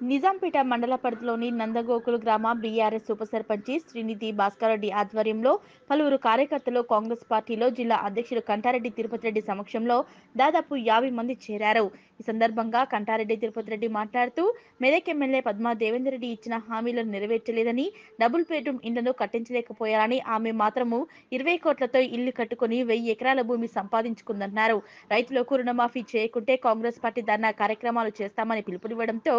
నిజాంపేట మండల పరిధిలోని నందగోకులు గ్రామ బీఆర్ఎస్ ఉప సర్పంచి శ్రీనిధి భాస్కర్ రెడ్డి ఆధ్వర్యంలో పలువురు కార్యకర్తలు కాంగ్రెస్ పార్టీలో జిల్లా అధ్యక్షుడు కంటారెడ్డి తిరుపతి రెడ్డి సమక్షంలో దాదాపు యాభై మంది చేరారు. ఈ సందర్భంగా కంటారెడ్డి తిరుపతి రెడ్డి మాట్లాడుతూ మెదక్ ఎమ్మెల్యే పద్మా దేవేందర్ రెడ్డి ఇచ్చిన హామీలను నెరవేర్చలేదని డబుల్ బెడ్రూమ్ ఇళ్ళను కట్టించలేకపోయారని ఆమె మాత్రము ఇరవై కోట్లతో ఇల్లు కట్టుకుని వెయ్యి ఎకరాల భూమి సంపాదించుకుందన్నారు. రైతులకు రుణమాఫీ చేయకుంటే కాంగ్రెస్ పార్టీ ధర్నా కార్యక్రమాలు చేస్తామని పిలుపునివ్వడంతో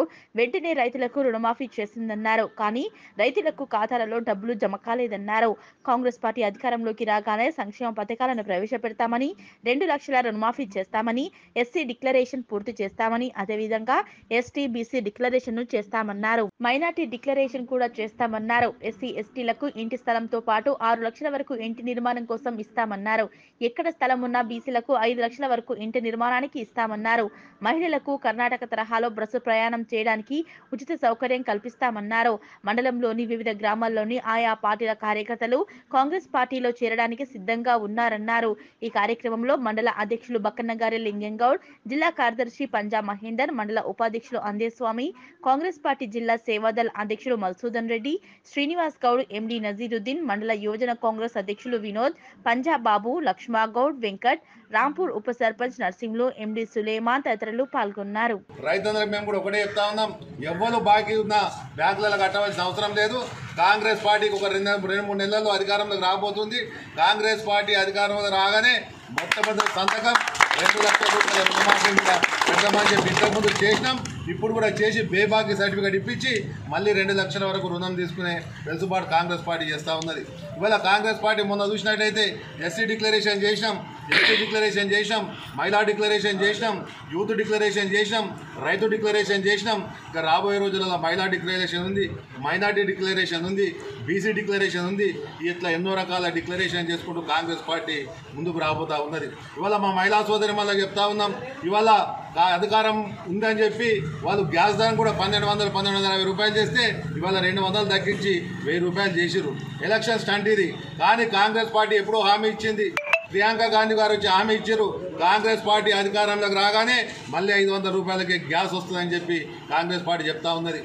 వెంటనే రైతులకు రుణమాఫీ చేసిందన్నారు. కానీ రైతులకు ఖాతాలలో డబ్బులు జమ కాలేదన్నారు. కాంగ్రెస్ పార్టీ అధికారంలోకి రాగానే సంక్షేమ పథకాలను ప్రవేశపెడతామని రెండు లక్షల రుణమాఫీ చేస్తామని ఎస్సీ డిక్లరేషన్ పూర్తి చేస్తామని అదేవిధంగా ఎస్టీ బీసీ డిక్లరేషన్ను చేస్తామన్నారు. మైనార్టీ డిక్లరేషన్ కూడా చేస్తామన్నారు. ఎస్సీ ఎస్టీలకు ఇంటి స్థలంతో పాటు ఆరు లక్షల వరకు ఇంటి నిర్మాణం కోసం ఇస్తామన్నారు. ఎక్కడ స్థలం ఉన్నా బీసీలకు ఐదు లక్షల వరకు ఇంటి నిర్మాణానికి ఇస్తామన్నారు. మహిళలకు కర్ణాటక తరహాలో బస్సు ప్రయాణం చేయడానికి ఉచిత సౌకర్యం కల్పిస్తామన్నారు. మండలంలోని వివిధ గ్రామాల్లోని ఆయా పార్టీల కార్యకర్తలు కాంగ్రెస్ పార్టీలో చేరడానికి సిద్ధంగా ఉన్నారన్నారు. ఈ కార్యక్రమంలో మండల అధ్యక్షులు బక్కన్నగారి లింగంగౌడ్ జిల్లా కార్యదర్శి పంజా మహేందర్ మండల ఉపాధ్యక్షులు అందేస్వామి కాంగ్రెస్ పార్టీ జిల్లా సేవాదల్ అధ్యక్షులు మల్సూదన్ రెడ్డి శ్రీనివాస్ గౌడ్ ఎండి నజీరుద్దీన్ మండల యువజన కాంగ్రెస్ అధ్యక్షులు వినోద్ పంజాబ్ బాబు లక్ష్మాగౌడ్ వెంకట్ రాంపూర్ ఉప సర్పంచ్ నర్సింగ్లు ఎండి సులేమాన్ తదితరులు పాల్గొన్నారు. రైతులందరికి మేము కూడా ఒకటే చెప్తా ఉన్నాం. ఎవ్వరు బాకీ ఉన్న బ్యాంకులలో కట్టవలసిన అవసరం లేదు. కాంగ్రెస్ పార్టీకి ఒక రెండు రెండు మూడు నెలల్లో అధికారంలోకి రాబోతుంది. కాంగ్రెస్ పార్టీ అధికారంలో రాగానే మొట్టమొదటి సంతకం. రెండు లక్షల రూపాయల రుణమాఫీ మీద చెప్పి ఇంతకుముందు చేసినాం. ఇప్పుడు కూడా చేసి బేబాకీ సర్టిఫికేట్ ఇప్పించి మళ్ళీ రెండు లక్షల వరకు రుణం తీసుకునే వెసులుబాటు కాంగ్రెస్ పార్టీ చేస్తూ ఉన్నది. ఇవాళ కాంగ్రెస్ పార్టీ మొన్న చూసినట్టయితే ఎస్సీ డిక్లరేషన్ చేసినాం. ఎస్టీ డిక్లరేషన్ చేసినాం మహిళా డిక్లరేషన్ చేసినాం యూత్ డిక్లరేషన్ చేసినాం రైతు డిక్లరేషన్ చేసినాం. ఇంకా రాబోయే రోజులలో మహిళా డిక్లరేషన్ ఉంది మైనార్టీ డిక్లరేషన్ ఉంది బీసీ డిక్లరేషన్ ఉంది. ఇట్లా ఎన్నో రకాల డిక్లరేషన్ చేసుకుంటూ కాంగ్రెస్ పార్టీ ముందుకు రాబోతా ఉన్నది. ఇవాళ మా మహిళా సోదరి మళ్ళీ చెప్తా ఉన్నాం ఇవాళ అధికారం ఉందని చెప్పి వాళ్ళు గ్యాస్ ధర కూడా పన్నెండు వందలు పన్నెండు వందల యాభై రూపాయలు చేస్తే ఇవాళ రెండు వందలు తగ్గించి వెయ్యి రూపాయలు చేసిరు ఎలక్షన్ స్టంట్ ఇది. కానీ కాంగ్రెస్ పార్టీ ఎప్పుడో హామీ ఇచ్చింది. ప్రియాంక గాంధీ గారు వచ్చి హామీ ఇచ్చారు. కాంగ్రెస్ పార్టీ అధికారంలోకి రాగానే మళ్ళీ ఐదు వందల రూపాయలకి గ్యాస్ వస్తుందని చెప్పి కాంగ్రెస్ పార్టీ చెప్తా ఉన్నది.